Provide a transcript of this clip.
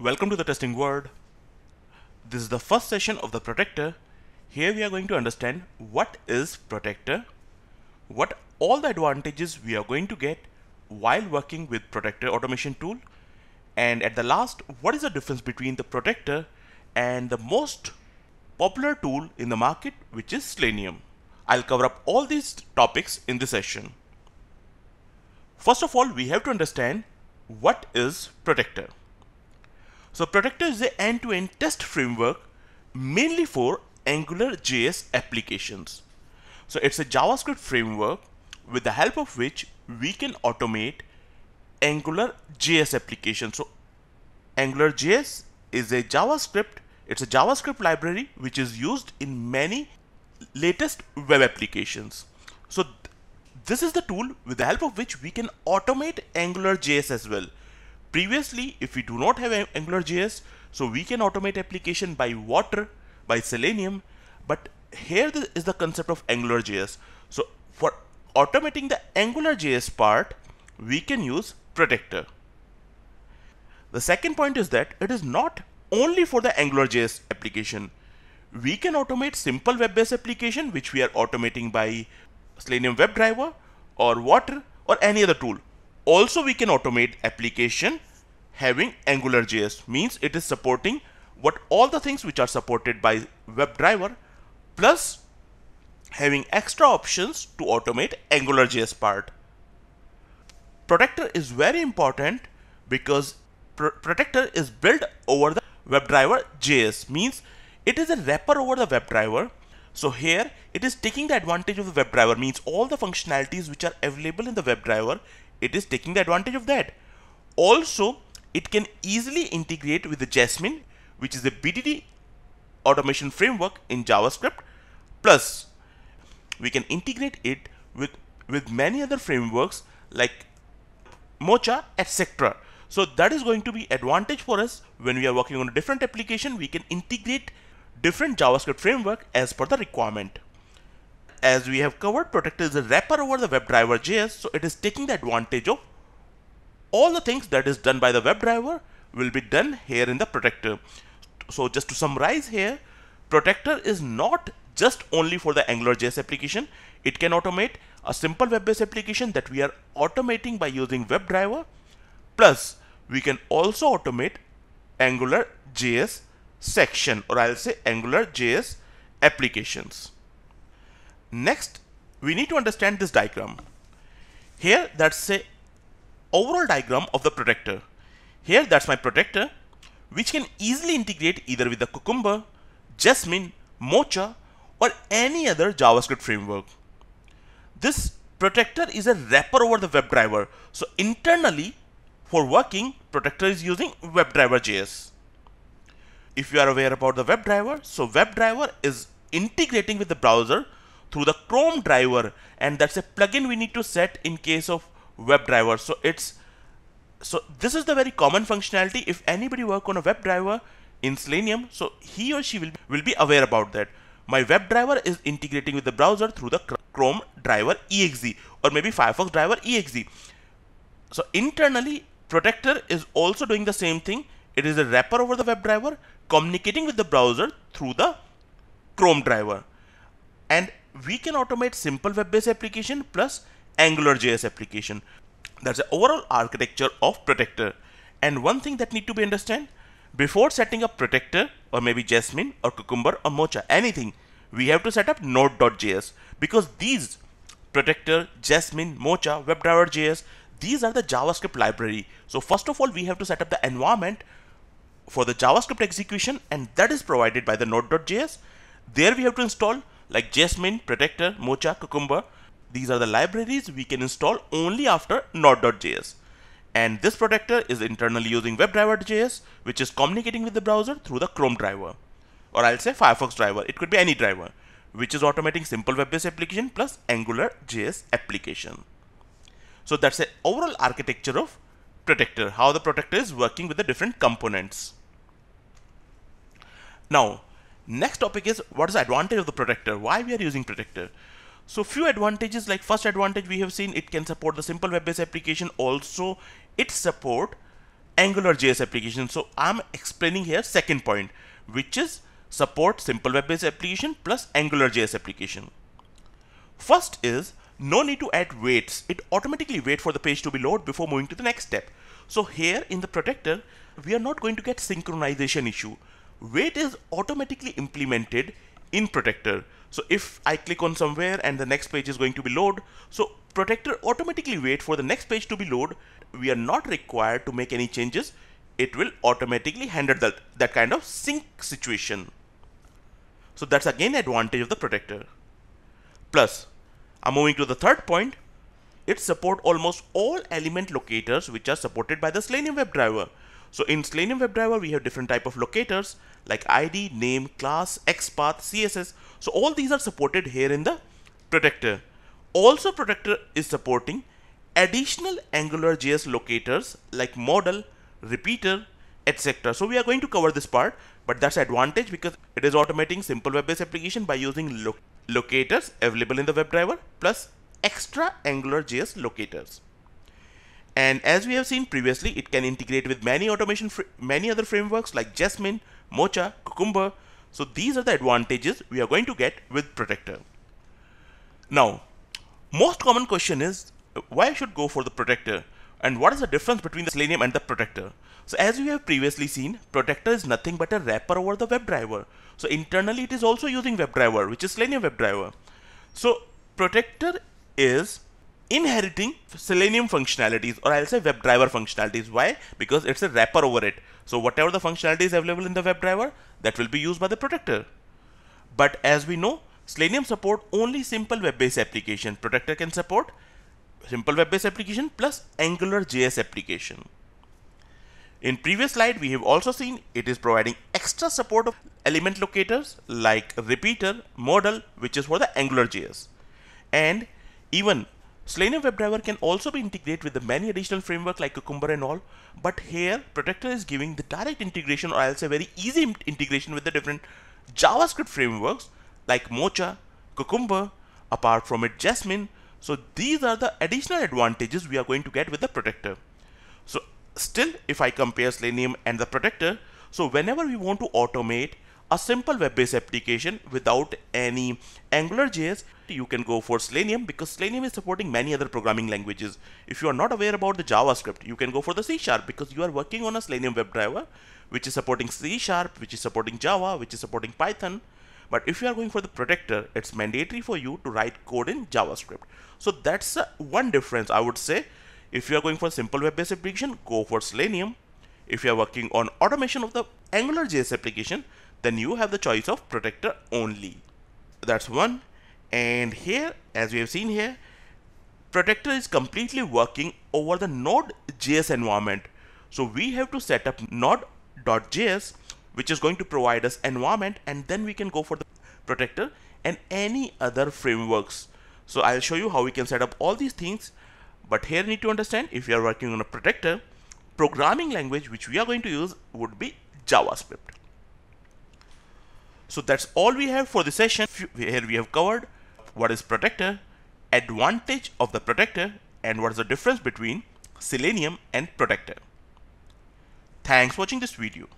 Welcome to the testing world. This is the first session of the protractor. Here we are going to understand what is protractor, what all the advantages we are going to get while working with protractor automation tool, and at the last, what is the difference between the protractor and the most popular tool in the market, which is Selenium. I'll cover up all these topics in this session. First of all, we have to understand what is Protractor. So Protractor is the end-to-end -end test framework mainly for Angular JS applications. So it's a JavaScript framework with the help of which we can automate Angular JS application. So Angular JS is a JavaScript, it's a JavaScript library which is used in many latest web applications. So th this is the tool with the help of which we can automate Angular JS as well. Previously, if we do not have Angular JS, so we can automate application by Watir, by Selenium, but here is the concept of Angular JS. So for automating the Angular JS part, we can use Protractor. The second point is that it is not only for the AngularJS application. We can automate simple web-based application which we are automating by Selenium WebDriver or Watir or any other tool. Also we can automate application having AngularJS means it is supporting what all the things which are supported by WebDriver plus having extra options to automate AngularJS part. Protractor is very important because Pro Protractor is built over the WebDriver JS means it is a wrapper over the WebDriver. So here it is taking the advantage of the WebDriver. Means all the functionalities which are available in the WebDriver it is taking the advantage of that. Also it can easily integrate with the Jasmine which is a BDD automation framework in JavaScript plus we can integrate it with with many other frameworks like Mocha etc. So that is going to be advantage for us when we are working on a different application we can integrate different JavaScript framework as per the requirement. As we have covered, Protractor is a wrapper over the WebDriver JS, so it is taking the advantage of all the things that is done by the WebDriver will be done here in the Protractor. So just to summarize here, Protractor is not just only for the AngularJS application. It can automate a simple web-based application that we are automating by using WebDriver. Plus, we can also automate AngularJS section or I'll say Angular JS applications. Next, we need to understand this diagram. Here, that's a overall diagram of the protractor. Here, that's my protractor, which can easily integrate either with the Cucumber, Jasmine, Mocha, or any other JavaScript framework. This protractor is a wrapper over the WebDriver. So internally, for working, protractor is using WebDriver JS if you are aware about the WebDriver, so WebDriver is integrating with the browser through the Chrome driver and that's a plugin we need to set in case of WebDriver. So it's so this is the very common functionality if anybody work on a WebDriver in Selenium, so he or she will, will be aware about that. My WebDriver is integrating with the browser through the Chrome driver exe or maybe Firefox driver exe. So internally, Protractor is also doing the same thing. It is a wrapper over the WebDriver communicating with the browser through the Chrome driver. And we can automate simple web-based application plus AngularJS application. That's the overall architecture of Protractor. And one thing that need to be understand, before setting up Protractor or maybe Jasmine or Cucumber or Mocha, anything, we have to set up Node.js because these Protractor, Jasmine, Mocha, WebDriver.js, these are the JavaScript library. So first of all, we have to set up the environment for the JavaScript execution and that is provided by the node.js. There we have to install like Jasmine, Protractor, Mocha, Cucumber. These are the libraries we can install only after node.js. And this protractor is internally using WebDriver.js, which is communicating with the browser through the Chrome driver. Or I'll say Firefox driver. It could be any driver, which is automating simple web-based application plus Angular.js application. So that's the overall architecture of protractor, how the protractor is working with the different components. Now, next topic is what is the advantage of the protractor? Why we are using protractor? So few advantages like first advantage we have seen it can support the simple web-based application also it support Angular JS application. So I'm explaining here second point, which is support simple web-based application plus Angular JS application. First is no need to add waits. It automatically wait for the page to be loaded before moving to the next step. So here in the protractor, we are not going to get synchronization issue. Wait is automatically implemented in protractor. So if I click on somewhere and the next page is going to be load, so protractor automatically wait for the next page to be load. We are not required to make any changes. It will automatically handle that, that kind of sync situation. So that's again advantage of the protractor. Plus, I'm moving to the third point. It support almost all element locators which are supported by the Selenium WebDriver. So in Selenium WebDriver, we have different type of locators like ID, name, class, XPath, CSS. So all these are supported here in the protractor. Also protractor is supporting additional Angular JS locators like model, repeater, etc. So we are going to cover this part, but that's advantage because it is automating simple web-based application by using lo locators available in the WebDriver plus extra Angular JS locators. And as we have seen previously, it can integrate with many automation, many other frameworks like Jasmine, Mocha, Cucumber. So these are the advantages we are going to get with Protractor. Now, most common question is why I should go for the Protractor and what is the difference between the Selenium and the Protractor? So as we have previously seen, Protractor is nothing but a wrapper over the WebDriver. So internally it is also using WebDriver, which is Selenium WebDriver. So Protractor is inheriting Selenium functionalities or I'll say WebDriver functionalities. Why? Because it's a wrapper over it. So whatever the functionality is available in the WebDriver, that will be used by the Protractor. But as we know, Selenium support only simple web-based application. Protractor can support simple web-based application plus Angular JS application. In previous slide, we have also seen it is providing extra support of element locators like repeater, model, which is for the Angular JS. And even Selenium WebDriver can also be integrated with the many additional framework like Cucumber and all, but here Protractor is giving the direct integration or I'll say very easy integration with the different JavaScript frameworks like Mocha, Cucumber, apart from it Jasmine. So these are the additional advantages we are going to get with the Protractor. So still if I compare Selenium and the Protractor, so whenever we want to automate a simple web-based application without any AngularJS, you can go for Selenium because Selenium is supporting many other programming languages. If you are not aware about the JavaScript, you can go for the C Sharp because you are working on a Selenium WebDriver which is supporting C Sharp, which is supporting Java, which is supporting Python. But if you are going for the protractor, it's mandatory for you to write code in JavaScript. So that's one difference I would say. If you are going for simple web-based application, go for Selenium. If you are working on automation of the AngularJS application, then you have the choice of protractor only. That's one. And here, as we have seen here, protractor is completely working over the Node.js environment. So we have to set up Node.js, which is going to provide us environment, and then we can go for the protractor and any other frameworks. So I'll show you how we can set up all these things. But here you need to understand if you are working on a protractor, programming language which we are going to use would be JavaScript. So that's all we have for the session. Here we have covered what is protractor, advantage of the protractor, and what is the difference between Selenium and protractor. Thanks for watching this video.